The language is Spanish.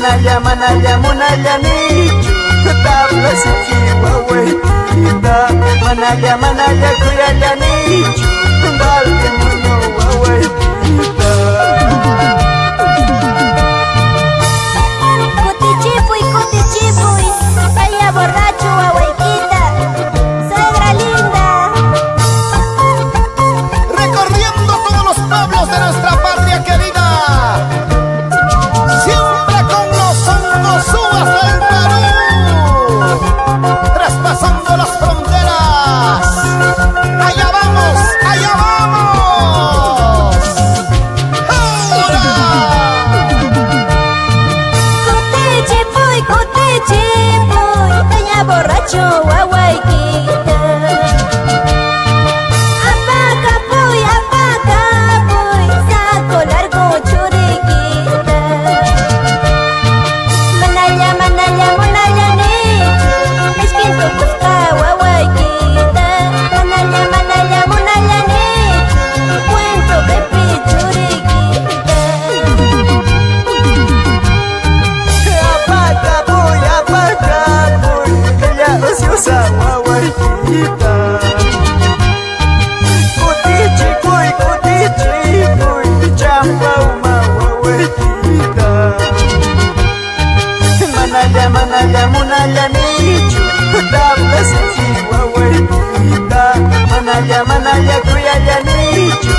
Manaya, manaya, munaya nichu, tabla siki guaguaitita. Manaya, manaya, kuyaya nichu, dalke muno guaguaitita. Cutichipuy, cutichipuy Vaya borracho, abuelita. Suegra linda. Recorriendo todos los pueblos de nuestra patria querida. sawa waita kutichi koi kutichi koi chamba umawa waita manada manada munada michu tabla sitiwa waita manada manada kuyada michu